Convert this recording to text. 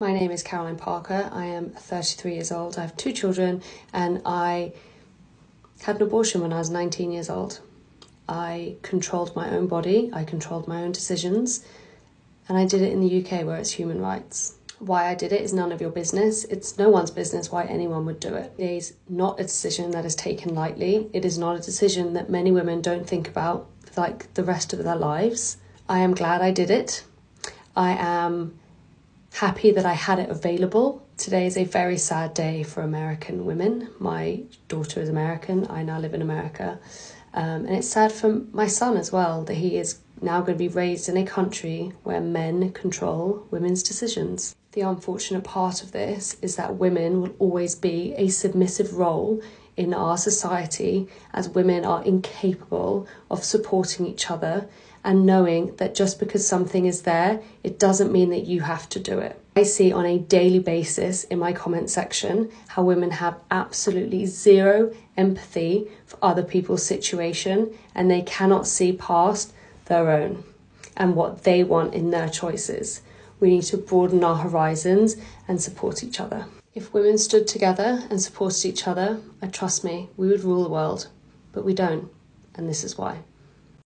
My name is Caroline Parker. I am 33 years old. I have two children and I had an abortion when I was 19 years old. I controlled my own body, I controlled my own decisions, and I did it in the UK where it's human rights. Why I did it is none of your business. It's no one's business why anyone would do it. It is not a decision that is taken lightly. It is not a decision that many women don't think about for like the rest of their lives. I am glad I did it. I am happy that I had it available. Today is a very sad day for American women. My daughter is American. I now live in America. Um, and it's sad for my son as well that he is now going to be raised in a country where men control women's decisions. The unfortunate part of this is that women will always be a submissive role in our society as women are incapable of supporting each other and knowing that just because something is there, it doesn't mean that you have to do it. I see on a daily basis in my comment section how women have absolutely zero empathy for other people's situation and they cannot see past their own and what they want in their choices. We need to broaden our horizons and support each other. If women stood together and supported each other, I trust me, we would rule the world. But we don't, and this is why.